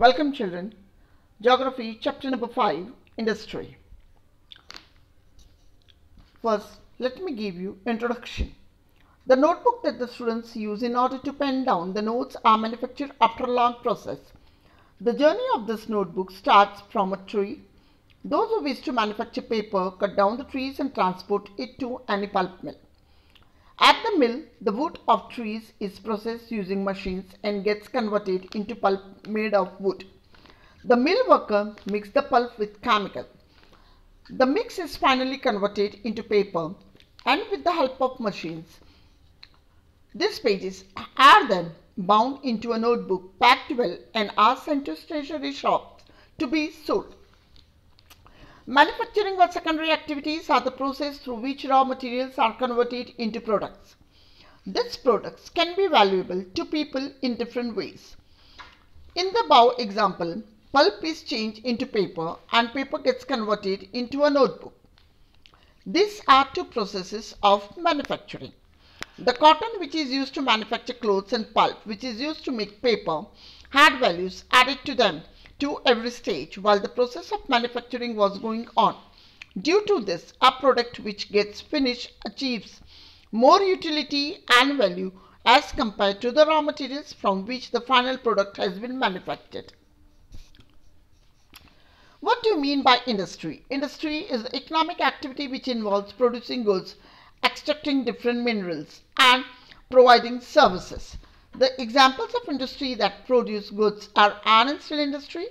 Welcome children. Geography chapter number 5 Industry. First, let me give you introduction. The notebook that the students use in order to pen down the notes are manufactured after a long process. The journey of this notebook starts from a tree. Those who wish to manufacture paper cut down the trees and transport it to any pulp mill. At the mill, the wood of trees is processed using machines and gets converted into pulp made of wood. The mill worker mixes the pulp with chemical. The mix is finally converted into paper and with the help of machines. These pages are then bound into a notebook, packed well and are sent to stationery shops to be sold. Manufacturing or secondary activities are the process through which raw materials are converted into products. These products can be valuable to people in different ways. In the above example, pulp is changed into paper and paper gets converted into a notebook. These are two processes of manufacturing. The cotton which is used to manufacture clothes and pulp which is used to make paper had values added to them to every stage while the process of manufacturing was going on. Due to this, a product which gets finished achieves more utility and value as compared to the raw materials from which the final product has been manufactured. What do you mean by industry? Industry is the economic activity which involves producing goods, extracting different minerals and providing services. The examples of industry that produce goods are iron and steel industry,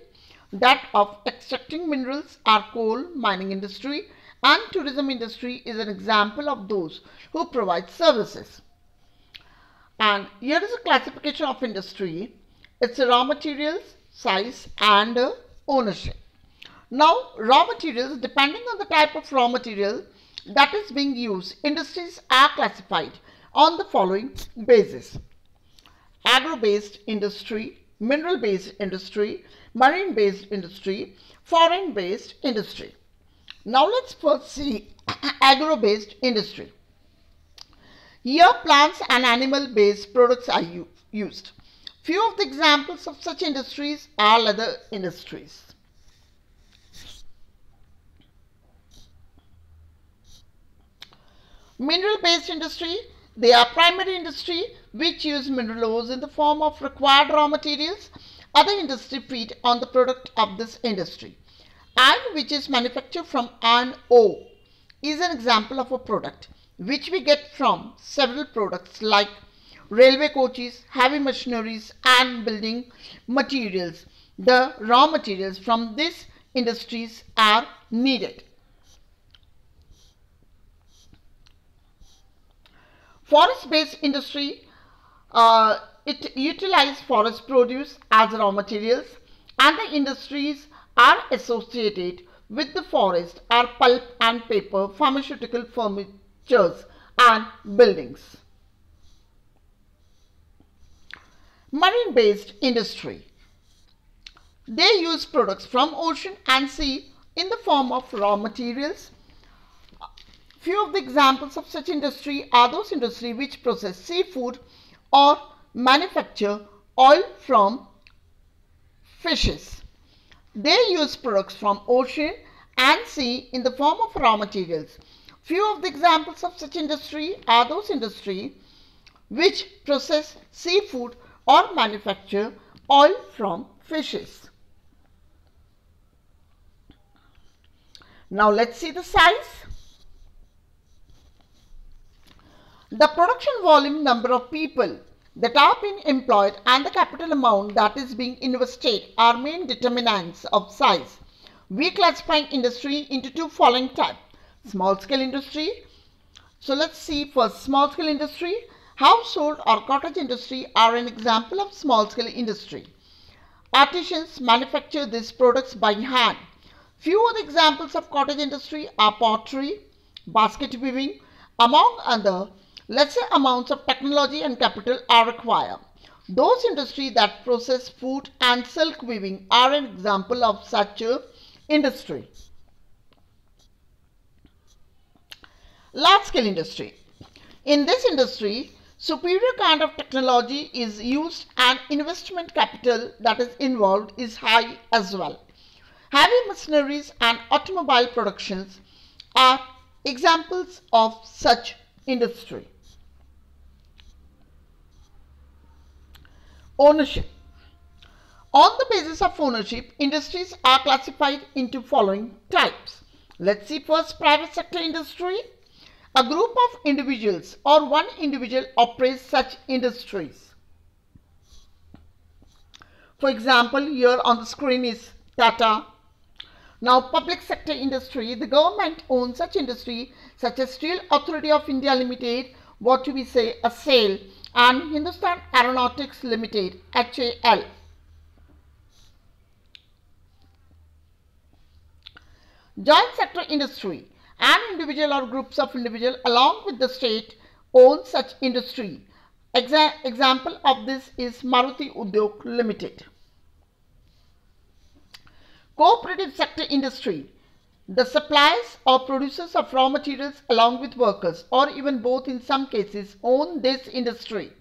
that of extracting minerals are coal mining industry and tourism industry is an example of those who provide services. And here is a classification of industry. It's raw materials, size and uh, ownership. Now raw materials depending on the type of raw material that is being used, industries are classified on the following basis. Agro-based industry, mineral-based industry, marine-based industry, forest-based industry. Now let's first see agro-based industry. Here plants and animal-based products are used. Few of the examples of such industries are leather industries. Mineral-based industry, they are primary industry which use mineral ores in the form of required raw materials. Other industry feed on the product of this industry. Iron which is manufactured from iron ore is an example of a product which we get from several products like railway coaches, heavy machineries and building materials. The raw materials from these industries are needed. Forest-based industry, uh, it utilizes forest produce as raw materials and the industries are associated with the forest are pulp and paper, pharmaceutical furnitures and buildings. Marine-based industry. They use products from ocean and sea in the form of raw materials Few of the examples of such industry are those industry which process seafood or manufacture oil from fishes. They use products from ocean and sea in the form of raw materials. Few of the examples of such industry are those industry which process seafood or manufacture oil from fishes. Now let's see the size. The production volume number of people that are being employed and the capital amount that is being invested are main determinants of size. We classify industry into two following types. Small scale industry. So let's see first small scale industry. Household or cottage industry are an example of small scale industry. Artisans manufacture these products by hand. Few of the examples of cottage industry are pottery, basket weaving, among other lesser amounts of technology and capital are required. Those industries that process food and silk weaving are an example of such a industry. Large scale industry. In this industry, superior kind of technology is used and investment capital that is involved is high as well. Heavy machineries and automobile productions are examples of such industry. Ownership on the basis of ownership, industries are classified into following types. Let's see first private sector industry. A group of individuals or one individual operates such industries. For example, here on the screen is Tata. Now public sector industry, the government owns such industry such as Steel Authority of India Limited, what do we say, a SAIL, and Hindustan Aeronautics Limited, HAL. Joint sector industry, an individual or groups of individual along with the state own such industry. Exa example of this is Maruti Udyog Limited. Cooperative sector industry. The suppliers or producers of raw materials along with workers or even both in some cases own this industry.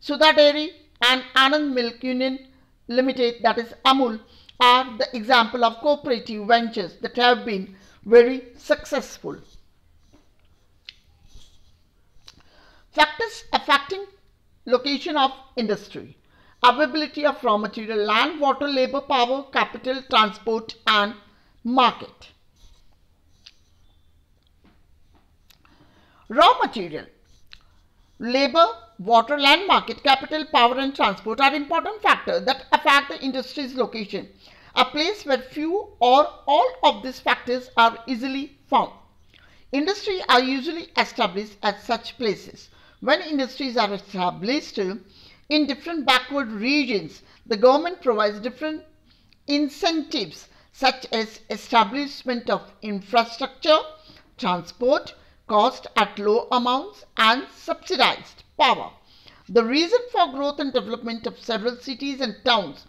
Sudha Dairy and Anand Milk Union Limited that is Amul are the example of cooperative ventures that have been very successful. Factors affecting location of industry. Availability of raw material, land, water, labor, power, capital, transport and market. Raw material. Labor, water, land, market, capital, power and transport are important factors that affect the industry's location a place where few or all of these factors are easily found. Industries are usually established at such places. When industries are established in different backward regions, the government provides different incentives such as establishment of infrastructure, transport, cost at low amounts and subsidized power. The reason for growth and development of several cities and towns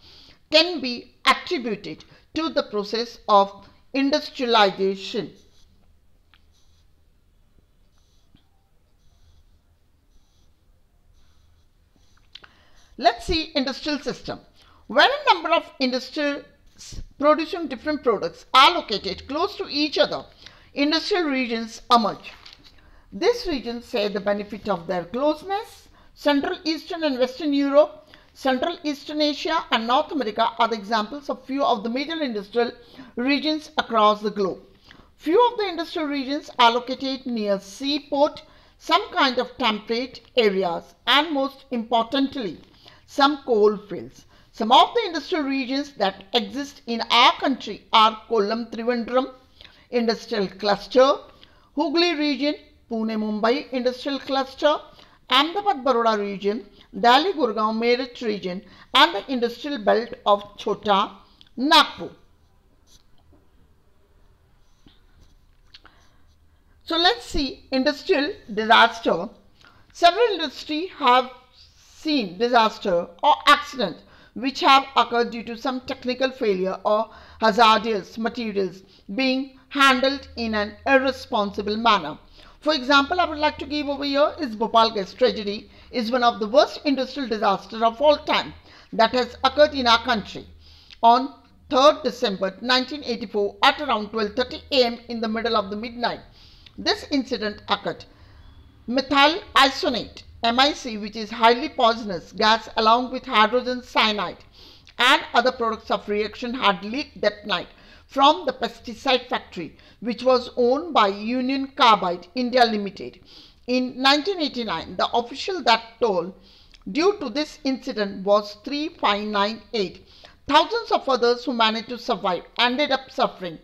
can be attributed to the process of industrialization. Let's see industrial system. When a number of industries producing different products are located close to each other, industrial regions emerge. These regions share the benefit of their closeness. Central, Eastern and Western Europe Central Eastern Asia and North America are the examples of few of the major industrial regions across the globe. Few of the industrial regions are located near seaport, some kind of temperate areas and most importantly, some coal fields. Some of the industrial regions that exist in our country are Kollam Trivandrum Industrial Cluster, Hooghly region, Pune Mumbai Industrial Cluster, Ahmedabad Baroda region, Delhi Gurgaon Meerut region and the industrial belt of Chota Nagpur. So let's see industrial disaster. Several industries have seen disaster or accident which have occurred due to some technical failure or hazardous materials being handled in an irresponsible manner. For example, I would like to give over here is Bhopal gas tragedy is one of the worst industrial disasters of all time that has occurred in our country. On 3rd December 1984 at around 12.30 am in the middle of the midnight, this incident occurred. Methyl isocyanate, MIC, which is highly poisonous gas along with hydrogen cyanide and other products of reaction had leaked that night from the pesticide factory which was owned by Union Carbide India Limited. In 1989, the official death toll due to this incident was 3598. Thousands of others who managed to survive ended up suffering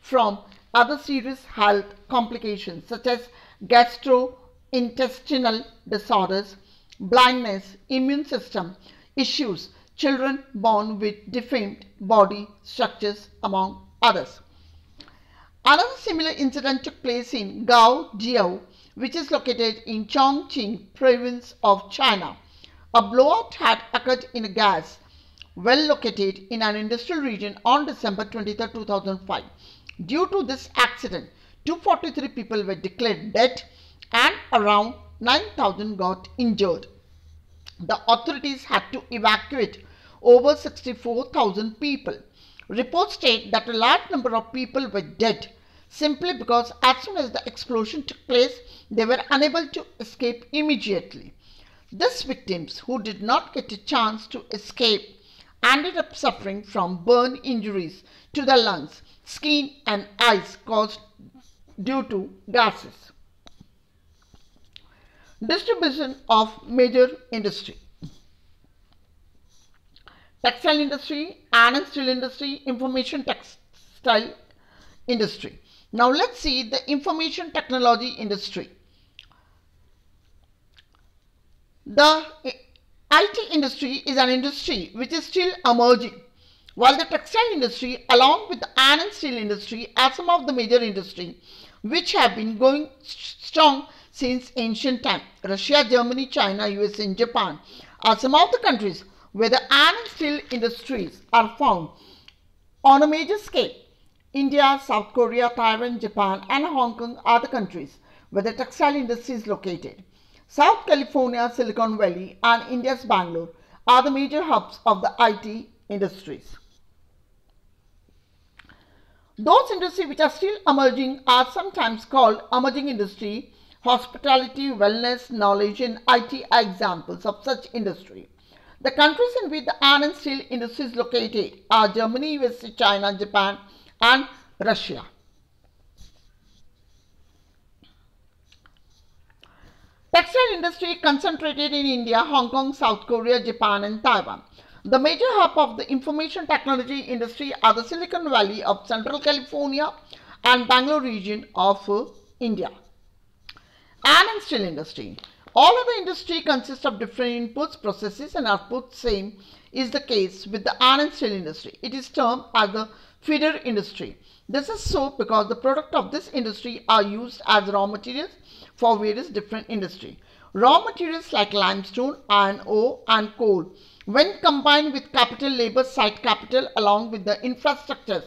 from other serious health complications such as gastrointestinal disorders, blindness, immune system issues, children born with deformed body structures among others. Another similar incident took place in Gao Jiao, which is located in Chongqing province of China. A blowout had occurred in a gas well located in an industrial region on December 23, 2005. Due to this accident, 243 people were declared dead and around 9,000 got injured. The authorities had to evacuate over 64,000 people. Reports state that a large number of people were dead simply because as soon as the explosion took place, they were unable to escape immediately. These victims, who did not get a chance to escape, ended up suffering from burn injuries to the lungs, skin and eyes caused due to gases. Distribution of major industry. Textile industry, and steel industry, information textile industry. Now let's see the information technology industry. The IT industry is an industry which is still emerging, while the textile industry along with the iron and steel industry are some of the major industry which have been going strong since ancient time. Russia, Germany, China, US and Japan are some of the countries where the iron and steel industries are found on a major scale. India, South Korea, Taiwan, Japan and Hong Kong are the countries where the textile industry is located. South California, Silicon Valley and India's Bangalore are the major hubs of the IT industries. Those industries which are still emerging are sometimes called emerging industry. Hospitality, wellness, knowledge and IT are examples of such industry. The countries in which the iron and steel industry is located are Germany, USA, China, Japan and Russia. Textile industry concentrated in India, Hong Kong, South Korea, Japan and Taiwan. The major hub of the information technology industry are the Silicon Valley of Central California and Bangalore region of India. Iron and steel industry. All of the industry consists of different inputs, processes and outputs. Same is the case with the iron and steel industry. It is termed as the feeder industry. This is so because the product of this industry are used as raw materials for various different industry. Raw materials like limestone, iron ore and coal when combined with capital labor site capital along with the infrastructures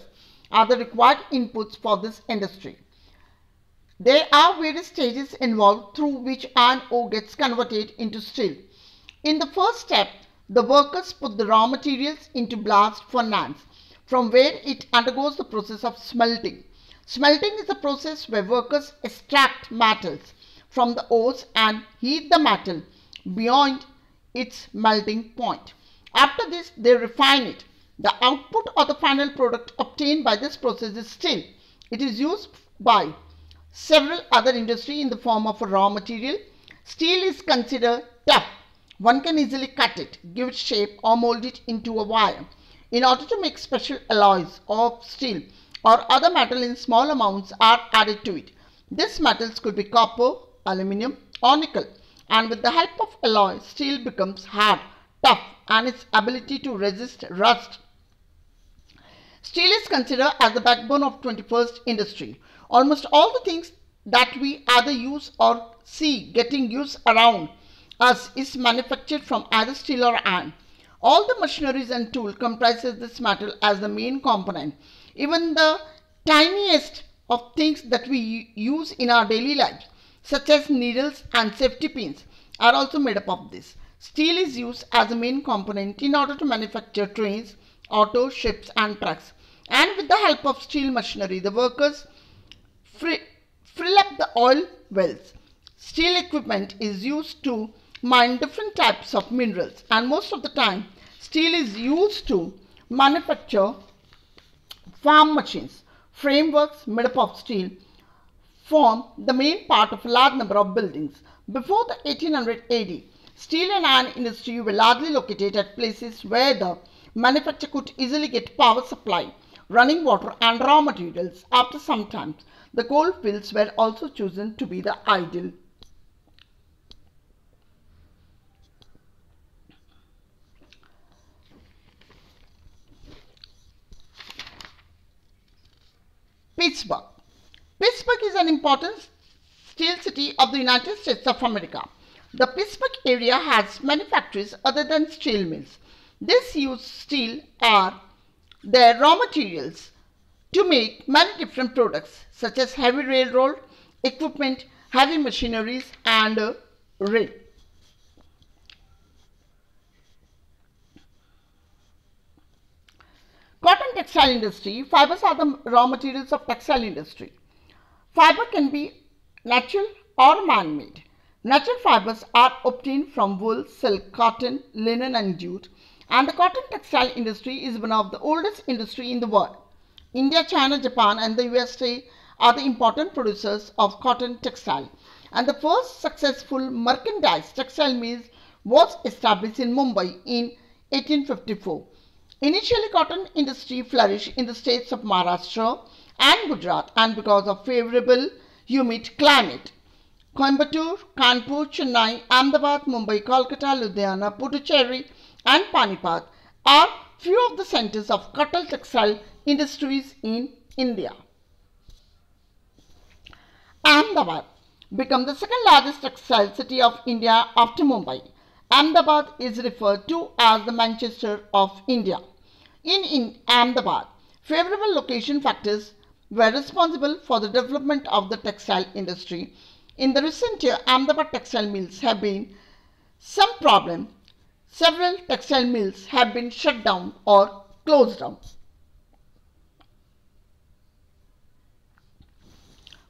are the required inputs for this industry. There are various stages involved through which iron ore gets converted into steel. In the first step, the workers put the raw materials into blast furnace from where it undergoes the process of smelting. Smelting is a process where workers extract metals from the ores and heat the metal beyond its melting point. After this, they refine it. The output or the final product obtained by this process is steel. It is used by several other industries in the form of a raw material. Steel is considered tough. One can easily cut it, give it shape or mold it into a wire. In order to make special alloys of steel or other metal in small amounts are added to it. These metals could be copper, aluminium or nickel and with the help of alloy steel becomes hard, tough and its ability to resist rust. Steel is considered as the backbone of 21st industry. Almost all the things that we either use or see getting used around us is manufactured from either steel or iron. All the machineries and tool comprises this metal as the main component. Even the tiniest of things that we use in our daily lives, such as needles and safety pins, are also made up of this. Steel is used as a main component in order to manufacture trains, auto, ships and trucks. And with the help of steel machinery, the workers fill up the oil wells. Steel equipment is used to mine different types of minerals and most of the time steel is used to manufacture farm machines. Frameworks made up of steel form the main part of a large number of buildings. Before the 1800 AD, steel and iron industry were largely located at places where the manufacturer could easily get power supply, running water and raw materials. After some time, the coal fields were also chosen to be the ideal Pittsburgh. Pittsburgh is an important steel city of the United States of America. The Pittsburgh area has many factories other than steel mills. This used steel are their raw materials to make many different products such as heavy railroad equipment, heavy machineries and uh, rain. Cotton textile industry. Fibers are the raw materials of textile industry. Fiber can be natural or man-made. Natural fibers are obtained from wool, silk, cotton, linen and jute and the cotton textile industry is one of the oldest industry in the world. India, China, Japan and the USA are the important producers of cotton textile and the first successful merchandise textile mills was established in Mumbai in 1854. Initially, cotton industry flourished in the states of Maharashtra and Gujarat and because of favorable humid climate. Coimbatore, Kanpur, Chennai, Ahmedabad, Mumbai, Kolkata, Ludhiana, Puducherry and Panipat are few of the centers of cotton textile industries in India. Ahmedabad became the second largest textile city of India after Mumbai. Ahmedabad is referred to as the Manchester of India. In, in Ahmedabad, favorable location factors were responsible for the development of the textile industry. In the recent year, Ahmedabad textile mills have been some problem. Several textile mills have been shut down or closed down.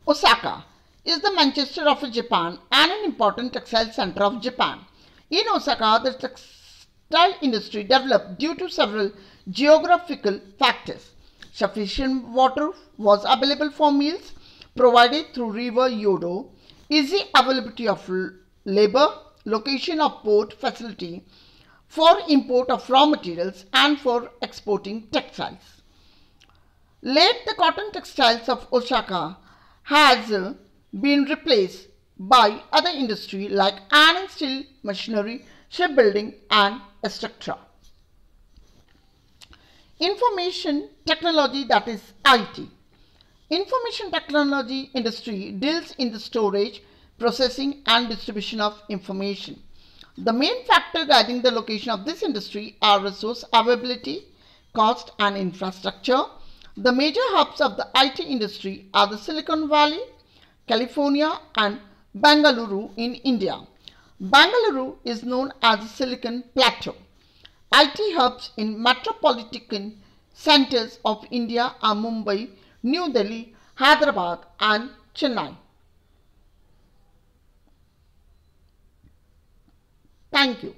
Osaka is the Manchester of Japan and an important textile center of Japan. In Osaka, the textile industry developed due to several geographical factors. Sufficient water was available for mills provided through river Yodo, easy availability of labor, location of port facility for import of raw materials and for exporting textiles. Late the cotton textiles of Osaka has been replaced by other industry like iron and steel machinery, shipbuilding and etc information technology that is IT. Information technology industry deals in the storage, processing and distribution of information. The main factor guiding the location of this industry are resource availability, cost and infrastructure. The major hubs of the IT industry are the Silicon Valley, California and Bangalore in India. Bangalore is known as the Silicon Plateau. IT hubs in metropolitan centers of India are Mumbai, New Delhi, Hyderabad and Chennai. Thank you.